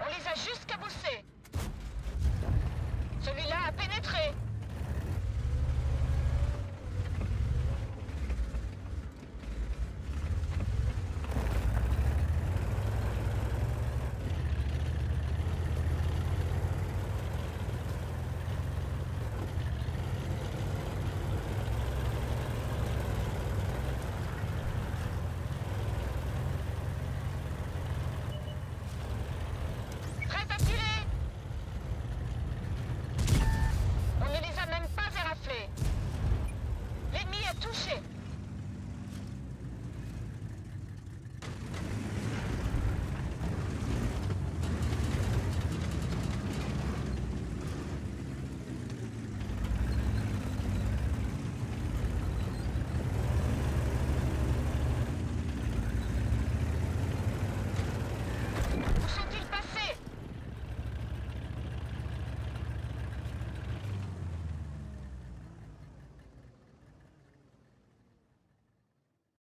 On les a juste cabossés. Celui-là a pénétré.